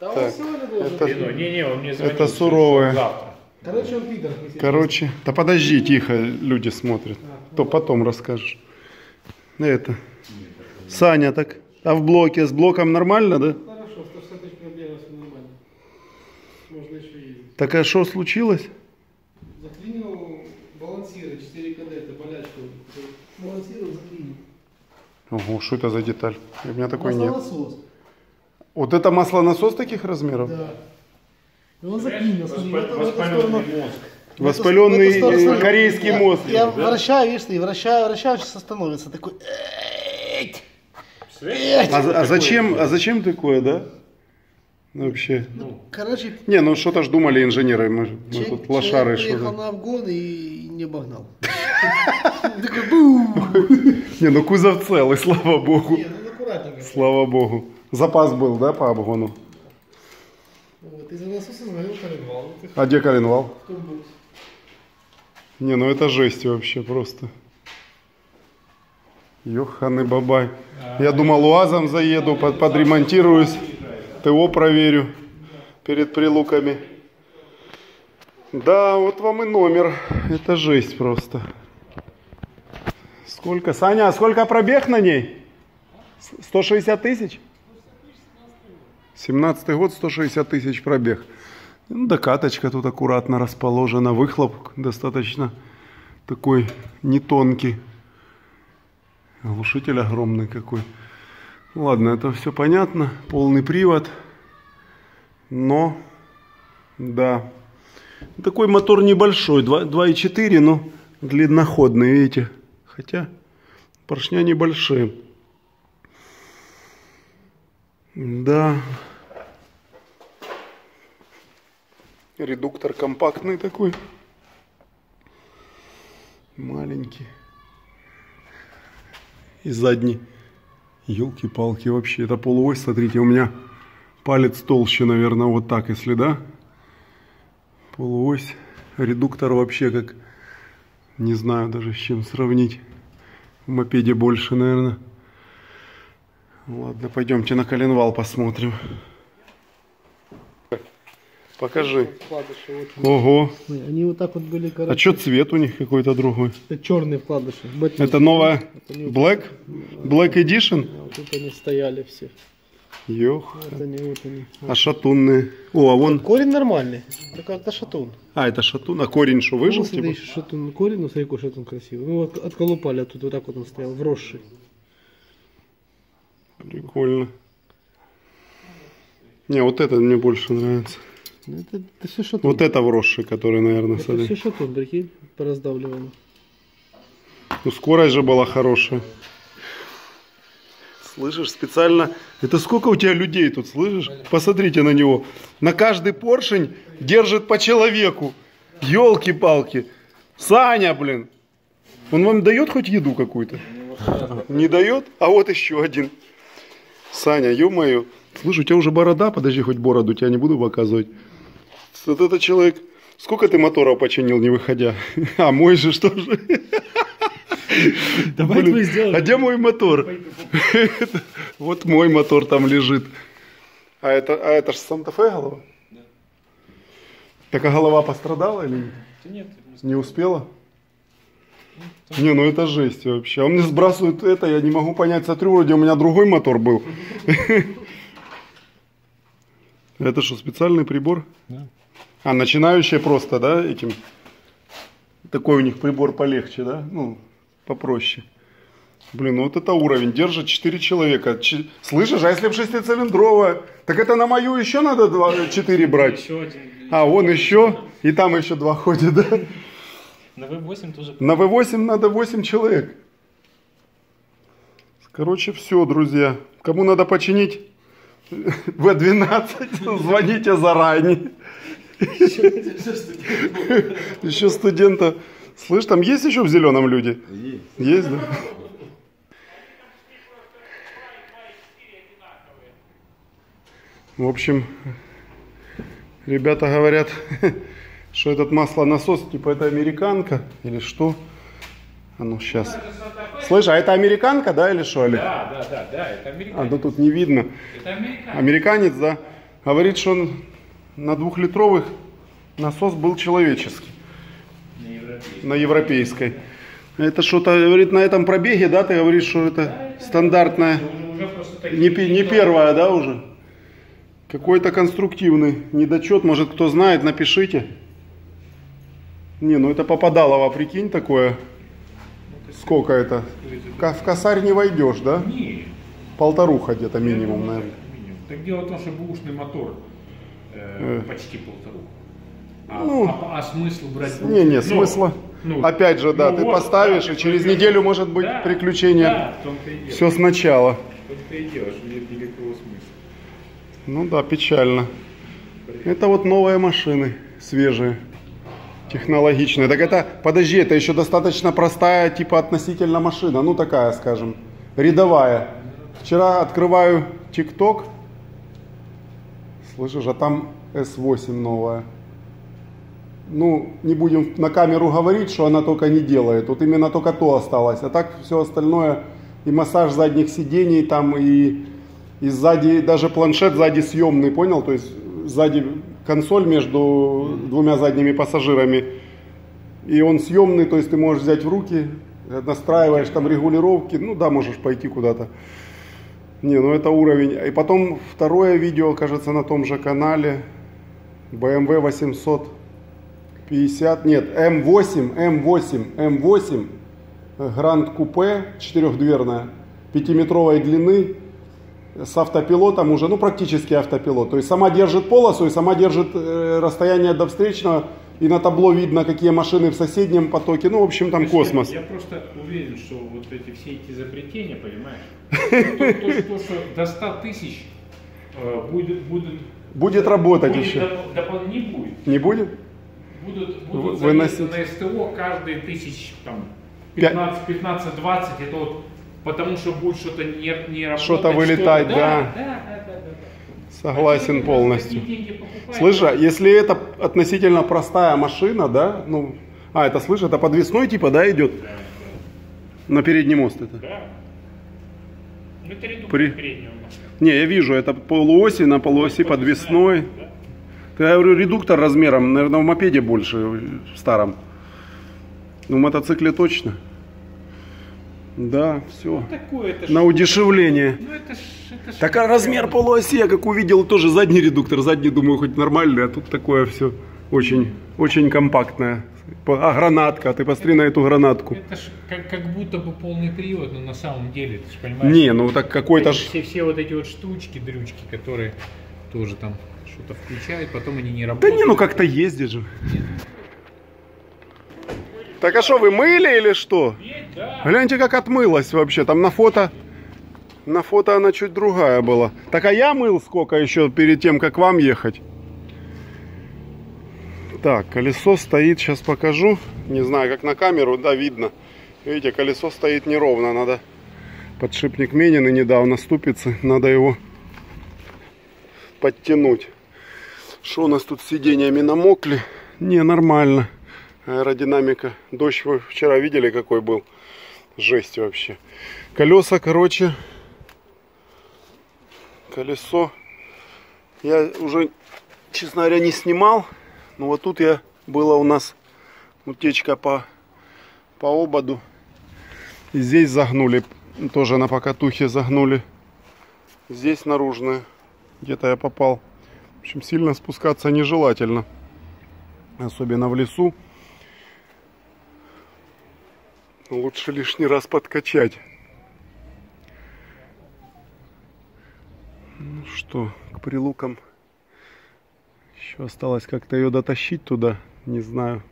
Да он Так, сегодня должен. это- Не, не, не, он мне звонил. Это суровое. Завтра. Короче, он пидор. Короче, да подожди, тихо, люди смотрят. То потом расскажешь. Это. Саня, так. А в блоке с блоком нормально, да? Хорошо, 160 тысяч пробега, все нормально. Можно еще ездить. Так а что случилось? Заклинил балансиры, 4 КД, это болячку. Балансиров заклинил. Ого, что это за деталь? У меня такой нет. Маслонасос. Вот это маслонасос таких размеров? Да. И он заклинил, смотри, в эту- в эту Воспаленный сторону. мозг. Воспаленный эту сторону. корейский мост. Я вращаю, видишь, и вращаю, вращаю, сейчас остановится. Такой. А, а зачем, а зачем такое, да? Вообще. Короче, Не, ну что-то ж думали инженеры, мы, мы человек- тут лошары человек приехал на обгон и не обогнал. Такой, бум. Не, ну кузов целый, слава богу. Не, ну аккуратненько. Слава богу. Запас был, да, по обгону? Вот, из-за насоса сгорел коленвал. А где коленвал? Не, ну это жесть вообще просто. Ёханы бабай. Я думал, УАЗом заеду, под, подремонтируюсь, ТО проверю перед прилуками. Да, вот вам и номер. Это жесть просто. Сколько? Саня, а сколько пробег на ней? С- 160 тысяч? 17 год, 160 тысяч пробег. Ну, докаточка тут аккуратно расположена. Выхлоп достаточно такой не тонкий. Глушитель огромный какой. Ну, Ладно, это все понятно. Полный привод. Но, да. Такой мотор небольшой. 2 2,4, но длинноходный, видите. Хотя поршня небольшие. Да. Редуктор компактный такой. Маленький. И задний. Елки-палки вообще. Это полуось, смотрите, у меня палец толще, наверное, вот так, если да. Полуось. Редуктор вообще как... Не знаю даже с чем сравнить. В мопеде больше, наверное. Ладно, пойдемте на коленвал посмотрим. Покажи. Вкладыши очень. Ого. Они вот так вот были, А короче. что цвет у них какой-то другой? Это черные вкладыши. Бэтмен. Это новая Это Black? Black Edition? А Вот тут они стояли все. Ёх. Вот они, вот они. А шатунные? О, а вон... Корень нормальный. Это как-то шатун. А, это шатун. А корень что, выжил? Ну, смотри, типа? шатун. Корень, ну смотри, какой шатун красивый. Ну вот отколупали, а тут вот так вот он стоял, вросший. Прикольно. Не, вот это мне больше нравится. Ну, Это, это все шатун. Вот это вросший, который, наверное, это смотри. все шатун, прикинь, пораздавливаем. Ну, скорость же была хорошая. Слышишь, специально... Это сколько у тебя людей тут, слышишь? Посмотрите на него. На каждый поршень держит по человеку. Елки-палки. Саня, блин. Он вам дает хоть еду какую-то? Не дает? А вот еще один. Саня, ё-моё. Слушай, у тебя уже борода, подожди, хоть бороду тебя не буду показывать. Вот это человек... Сколько ты моторов починил, не выходя? А мой же что же? Давай Блин, мы сделаем. А где мой мотор? Вот мой мотор там лежит. А это, а это же Санта-Фе голова? Так а голова пострадала или нет? Да нет, Не успела? Не, ну это жесть вообще. Он мне сбрасывает это, я не могу понять, смотрю, вроде у меня другой мотор был. Это что, специальный прибор? Да. А, начинающие просто, да, этим? Такой у них прибор полегче, да? Ну, попроще. Блин, ну вот это уровень. Держит 4 человека. Ч- Слышишь, а если в шестицилиндровая, так это на мою еще надо 4 брать? еще один. А, вон еще, и там еще два ходят, да? На V8 тоже. На V8 надо 8 человек. Короче, все, друзья. Кому надо починить V12, звоните заранее. Еще студента. Слышь, там есть еще в зеленом люди? Есть. Есть, да? В общем, ребята говорят, что этот маслонасос, типа это американка или что? А ну сейчас. Слышь, а это американка, да, или что, Олег? Да, да, да, да, это А, американец. да тут не видно. Это американец. Американец, да. Говорит, что он на двухлитровых насос был человеческий. На европейский. на европейской. Это что-то, говорит, на этом пробеге, да, ты говоришь, что это стандартная, Уже, уже такие не, не первая, да, уже? Какой-то конструктивный недочет, может, кто знает, напишите. Не, ну это попадалово, прикинь, такое. Сколько это? В косарь не войдешь, да? Не, Полторуха где-то минимум, наверное. так, дело в том, что бушный мотор э, почти полтору. А, Ну, а, а смысл брать Не, не, Ну, смысла. ну, Опять же, да, ну ты вот, поставишь, да, и через неделю может быть Да, приключение. Да. Все сначала. Том-то и дело, что нет никакого смысла. Ну да, печально. Это вот новые машины, свежие, технологичные. Так это, подожди, это еще достаточно простая, типа относительно машина, ну такая, скажем, рядовая. Вчера открываю ТикТок, слышишь, а там S8 новая. Ну, не будем на камеру говорить, что она только не делает. Вот именно только то осталось. А так все остальное, и массаж задних сидений там, и, и сзади, даже планшет сзади съемный, понял? То есть сзади консоль между двумя задними пассажирами. И он съемный, то есть ты можешь взять в руки, настраиваешь там регулировки, ну да, можешь пойти куда-то. Не, ну это уровень. И потом второе видео, кажется, на том же канале. BMW 850, нет, М8, М8, М8, Гранд Купе, четырехдверная, пятиметровой длины, с автопилотом уже, ну практически автопилот. То есть сама держит полосу и сама держит э, расстояние до встречного. И на табло видно, какие машины в соседнем потоке. Ну, в общем, там есть космос. Я, просто уверен, что вот эти все эти изобретения, понимаешь, то, то, то, что до 100 тысяч э, будет, будут, Будет работать будет еще. доп- доп- не будет. Не будет? Будут, будут выносить. на СТО каждые тысяч там, Пять. 15-20, это вот потому что будет что-то не, не работать. Что-то вылетать, что-то- да. Да, да, да, да, да. Согласен полностью. такие деньги покупают. Слышь, а если это относительно простая машина, да, ну, а, это, слышь, это подвесной типа, да, идет? На передний мост это? Да. Ну, это редуктор При- переднего моста. Не, я вижу, это полуоси, на полуоси подвесной. Да. Ты, я говорю, редуктор размером, наверное, в мопеде больше, в старом. Ну, в мотоцикле точно. Да, все. Такое это ж- На удешевление. Ну это ж, это ж Так а размер полуоси, я как увидел, тоже задний редуктор. Задний, думаю, хоть нормальный, а тут такое все очень, очень компактное. А гранатка, ты посмотри на эту гранатку. Это ж как, как будто бы полный привод, но на самом деле, ты же понимаешь. Не, ну так какой-то ж... все, все вот эти вот штучки, дрючки, которые тоже там что-то включают, потом они не Да работают. не, ну как-то ездит же. Так а что, вы мыли или что? Нет, да. Гляньте, как отмылась вообще. Там на фото... На фото она чуть другая была. Так а я мыл сколько еще перед тем, как вам ехать? Так, колесо стоит, сейчас покажу. Не знаю, как на камеру, да, видно. Видите, колесо стоит неровно. Надо подшипник менен и недавно ступицы. Надо его подтянуть. Что у нас тут с сиденьями намокли? Не, нормально. Аэродинамика. Дождь вы вчера видели, какой был? Жесть вообще. Колеса, короче. Колесо. Я уже, честно говоря, не снимал. Но вот тут я была у нас утечка по, по ободу. И здесь загнули. Тоже на покатухе загнули. Здесь наружная. Где-то я попал. В общем, сильно спускаться нежелательно. Особенно в лесу. Лучше лишний раз подкачать. Ну что, к прилукам. Еще осталось как-то ее дотащить туда. Не знаю.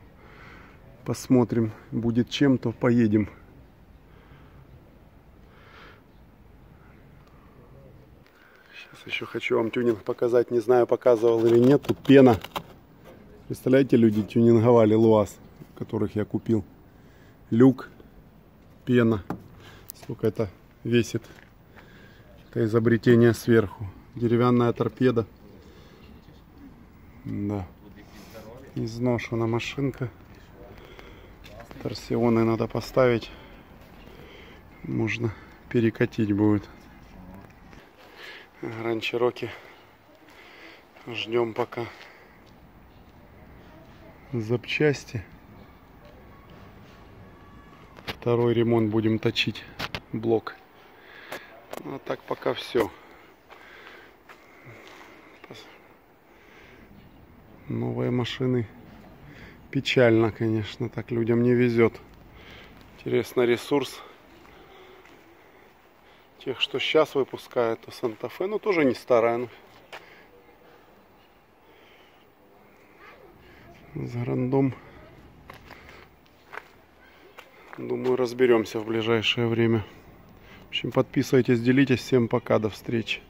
Посмотрим. Будет чем, то поедем. Сейчас еще хочу вам тюнинг показать. Не знаю, показывал или нет. Тут пена. Представляете, люди тюнинговали ЛуАЗ, которых я купил. Люк, пена. Сколько это весит. Это изобретение сверху. Деревянная торпеда. Да. Изношена машинка. Торсионы надо поставить. можно перекатить будет. Гранд Чироки. Ждем пока запчасти. Второй ремонт будем точить блок. Ну, а так пока все. Новые машины. Печально, конечно, так людям не везет. Интересно, ресурс тех, что сейчас выпускают, то Санта-Фе, ну тоже не старая. Ну. С грандом, думаю, разберемся в ближайшее время. В общем, подписывайтесь, делитесь. Всем пока, до встречи.